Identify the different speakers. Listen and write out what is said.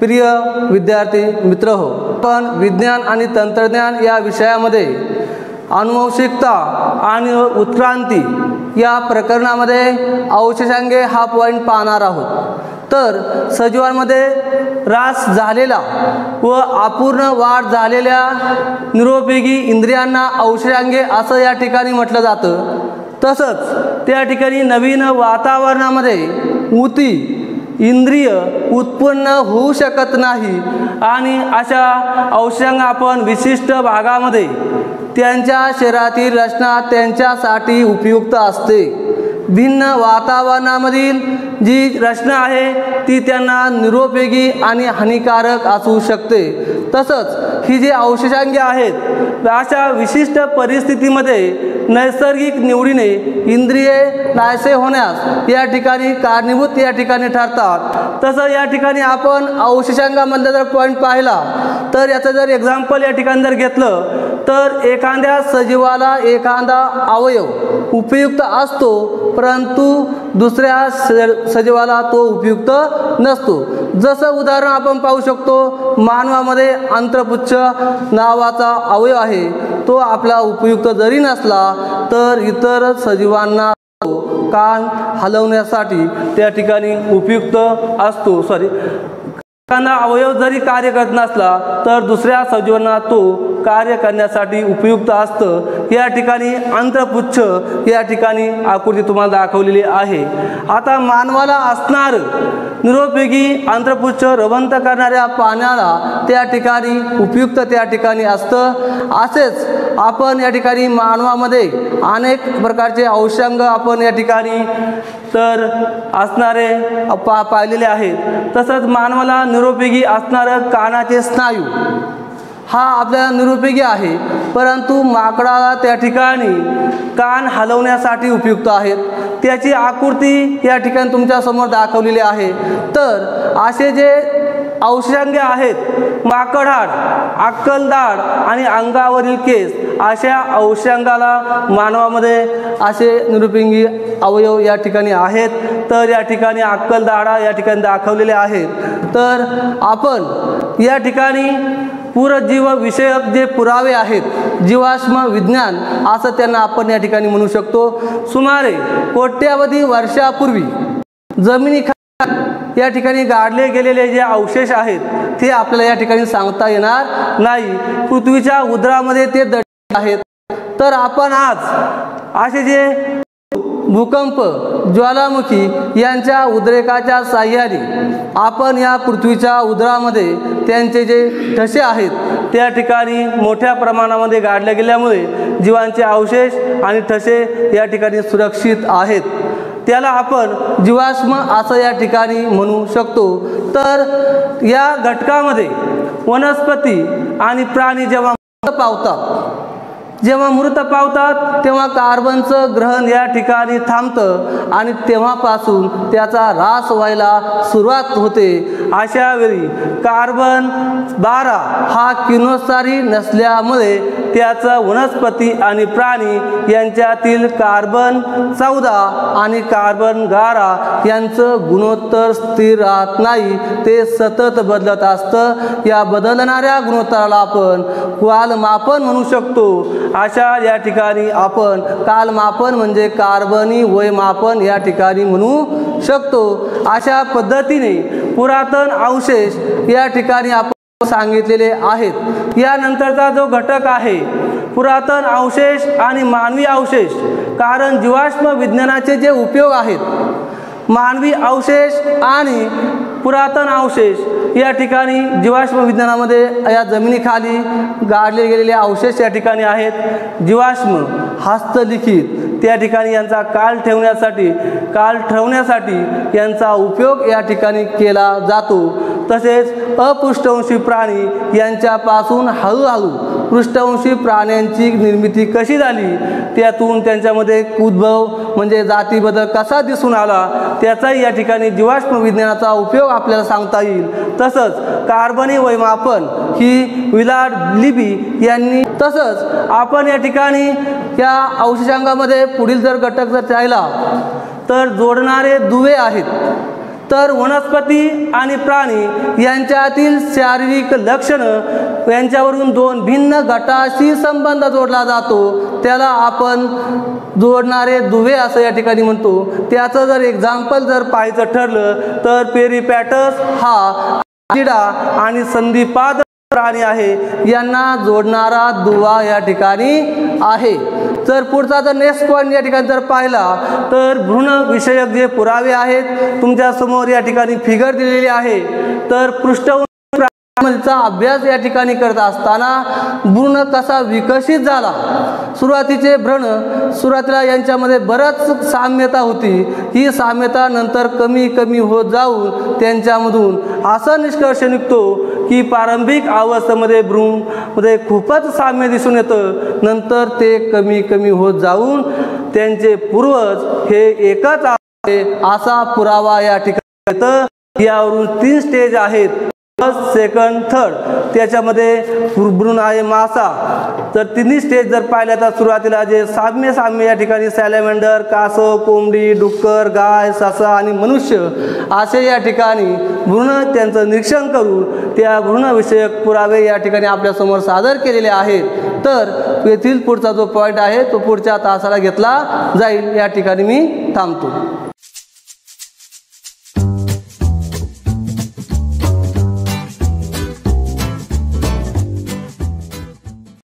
Speaker 1: प्रिय विद्यार्थी मित्र हो पण विज्ञान आणि तंत्रज्ञान या विषयामध्ये अनुवंशिकता आणि उत्क्रांती या प्रकरणामध्ये अवशेषांगे हा पॉईंट पाहणार आहोत. तर सजीवांमध्ये ऱ्हास झालेला व अपूर्ण वाढ झालेल्या निरोपयोगी इंद्रियांना अवशेषांगे असं या ठिकाणी म्हटलं जातं. तसंच त्या ठिकाणी नवीन वातावरणामध्ये ऊती इंद्रिय उत्पन्न होऊ शकत नाही. आणि अशा औषधांग आपण विशिष्ट भागामध्ये त्यांच्या शरीरातील रचना त्यांच्यासाठी उपयुक्त असते. भिन्न वातावरणामधील जी रचना आहे ती त्यांना निरुपयोगी आणि हानिकारक असू शकते. तसंच ही जी अवशेषांगे आहेत अशा विशिष्ट परिस्थितीमध्ये नैसर्गिक निवडीने इंद्रिये नायसे होण्यास या ठिकाणी कारणीभूत या ठिकाणी ठरतात. तसं या ठिकाणी आपण अवशेषांगामधला जर पॉईंट पाहिला तर याचं जर एक्झाम्पल या ठिकाणी जर घेतलं तर एखाद्या सजीवाला एखादा अवयव उपयुक्त असतो परंतु दुसऱ्या स सजीवाला तो उपयुक्त नसतो. जसं उदाहरण आपण पाहू शकतो मानवामध्ये अंत्रपुच्छ नावाचा अवयव आहे. तो आपला उपयुक्त जरी नसला तर इतर सजीवांना कान हलवण्यासाठी त्या ठिकाणी उपयुक्त असतो. सॉरी एखादा अवयव जरी कार्य करत नसला तर दुसऱ्या सजीवांना तो कार्य करण्यासाठी उपयुक्त असतं. या ठिकाणी अंतपुच्छ या ठिकाणी आकृती तुम्हाला दाखवलेली आहे. आता मानवाला असणार निरोपयोगी अंतपुच्छ रवंत करणाऱ्या पाण्याला त्या ठिकाणी उपयुक्त त्या ठिकाणी असतं. असेच आपण या ठिकाणी मानवामध्ये अनेक प्रकारचे औषंग आपण या ठिकाणी तर असणारे पा पाहिलेले आहेत. तसंच मानवाला निरोपयोगी असणारं कानाचे स्नायू हा आपल्याला निरुपयोगी आहे. परंतु माकडाला त्या ठिकाणी कान हलवण्यासाठी उपयुक्त आहेत. त्याची आकृती या ठिकाणी तुमच्यासमोर दाखवलेली आहे. तर असे जे औषधांगे आहेत माकडहाड अक्कलदाड आणि अंगावरील केस अशा औषधांगाला मानवामध्ये असे निरुपिंगी अवयव या ठिकाणी आहेत. तर या ठिकाणी अक्कलदाडा या ठिकाणी दाखवलेले आहेत. तर आपण या ठिकाणी पुरजीव विषयक जे पुरावे आहेत. जीवाश्म विज्ञान असं त्यांना आपण या ठिकाणी म्हणू शकतो. सुमारे कोट्यावधी वर्षापूर्वी जमिनी या ठिकाणी गाडले गेलेले जे अवशेष आहेत ते आपल्याला या ठिकाणी सांगता येणार नाही. पृथ्वीच्या उदरामध्ये ते दडले आहेत. तर आपण आज असे जे भूकंप ज्वालामुखी यांच्या उद्रेकाच्या साह्याने आपण या पृथ्वीच्या उदरामध्ये त्यांचे जे ठसे आहेत त्या ठिकाणी मोठ्या प्रमाणामध्ये गाडल्या गेल्यामुळे जीवांचे अवशेष आणि ठसे या ठिकाणी सुरक्षित आहेत. त्याला आपण जीवाश्म असं या ठिकाणी म्हणू शकतो. तर या घटकामध्ये वनस्पती आणि प्राणी जेव्हा पावतात जेव्हा मृत पावतात तेव्हा कार्बनचं ग्रहण या ठिकाणी थांबतं आणि तेव्हापासून त्याचा ऱ्हास व्हायला सुरुवात होते. अशा वेळी कार्बन बारा हा किनोसारी नसल्यामुळे त्याचा वनस्पती आणि प्राणी यांच्यातील कार्बन चौदा आणि कार्बन गारा यांचं गुणोत्तर स्थिर राहत नाही ते सतत बदलत असतं. या बदलणाऱ्या गुणोत्तराला आपण कालमापन म्हणू शकतो. अशा या ठिकाणी आपण कालमापन म्हणजे कार्बनी वयमापन या ठिकाणी म्हणू शकतो. अशा पद्धतीने पुरातन अवशेष या ठिकाणी आपण सांगितलेले आहेत. यानंतरचा जो घटक आहे पुरातन अवशेष आणि मानवी अवशेष कारण जीवाश्म विज्ञानाचे जे उपयोग आहेत मानवी अवशेष आणि पुरातन अवशेष या ठिकाणी जीवाश्म विज्ञानामध्ये या जमिनीखाली गाडले गेलेले अवशेष या ठिकाणी आहेत. जीवाश्म हस्तलिखित त्या ठिकाणी यांचा काल ठेवण्यासाठी काल ठेवण्यासाठी यांचा उपयोग या ठिकाणी केला जातो. तसेच अपृष्ठवंशी प्राणी यांच्यापासून हळूहळू पृष्ठवंशी प्राण्यांची निर्मिती कशी झाली त्यातून त्यांच्यामध्ये उद्भव म्हणजे जाती बदल कसा दिसून आला त्याचाही या ठिकाणी जीवाश्म विज्ञानाचा उपयोग आपल्याला सांगता येईल. तसंच कार्बनी वैमापन ही विलाड लिबी यांनी तसंच आपण या ठिकाणी या अवशेषांगामध्ये पुढील जर घटक जर राहिला तर जोडणारे दुवे आहेत. तर वनस्पती आणि प्राणी यांच्यातील शारीरिक लक्षणं यांच्यावरून दोन भिन्न गटाशी संबंध जोडला जातो. त्याला आपण जोडणारे दुवे असं या ठिकाणी म्हणतो. त्याचं जर एक्झाम्पल जर पाहायचं ठरलं तर पेरीपॅटस हा किडा आणि संधिपाद प्राणी आहे. यांना जोडणारा दुवा या ठिकाणी आहे. तर पुढचा जर नेक्स्ट पॉईंट या ठिकाणी जर पाहिला तर भ्रूण विषयक जे पुरावे आहेत तुमच्यासमोर या ठिकाणी फिगर दिलेली आहे. तर पृष्ठ चा अभ्यास या ठिकाणी करत असताना भ्रूण कसा विकसित झाला? सुरुवातीचे भ्रण सुरुवातीला यांच्यामध्ये बरंच साम्यता होती. ही साम्यता नंतर कमी कमी होत जाऊन त्यांच्यामधून असा निष्कर्ष निघतो की प्रारंभिक अवस्थेमध्ये भ्रूणमध्ये खूपच साम्य दिसून येतं. नंतर ते कमी कमी होत जाऊन त्यांचे पूर्वज हे एकच आहे असा पुरावा या ठिकाणी येतं. यावरून तीन स्टेज आहेत. फर्स्ट सेकंड थर्ड त्याच्यामध्ये भ्रूण आहे मासा. तर तिन्ही स्टेज जर पाहिल्या तर सुरुवातीला जे साम्य साम्य या ठिकाणी सॅलेमेंडर कासव कोंबडी डुक्कर गाय ससा आणि मनुष्य असे या ठिकाणी भ्रूण त्यांचं निरीक्षण करून त्या भ्रूणविषयक पुरावे या ठिकाणी आपल्यासमोर सादर केलेले आहेत. तर येथील पुढचा जो पॉईंट आहे तो पुढच्या तासाला घेतला जाईल. या ठिकाणी मी थांबतो.